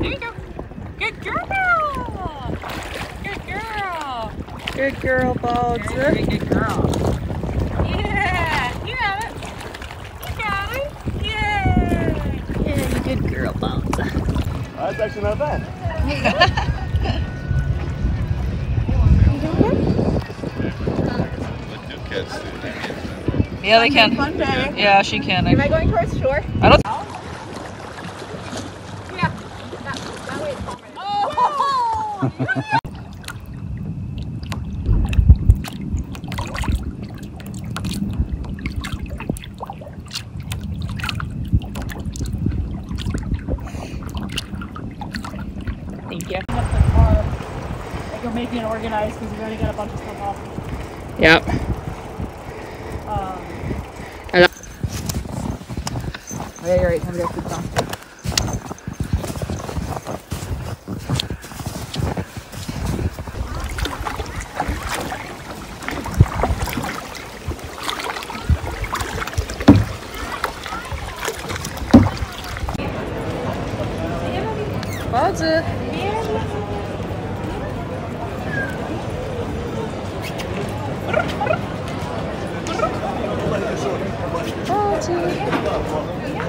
Good girl. Good girl. Good girl, Bugs. Very, very good girl. Yeah. You got it. You got it. Yeah. Yeah, good girl, Bones. Well, that's actually not bad. Yeah, they can. Yeah, she can. Am I going towards shore? I don't. Thank you. Up the car. Like we're making it organized because we already got a bunch of stuff off. Yep. Um, Yeah, you're right. Time to go food budget. Budget.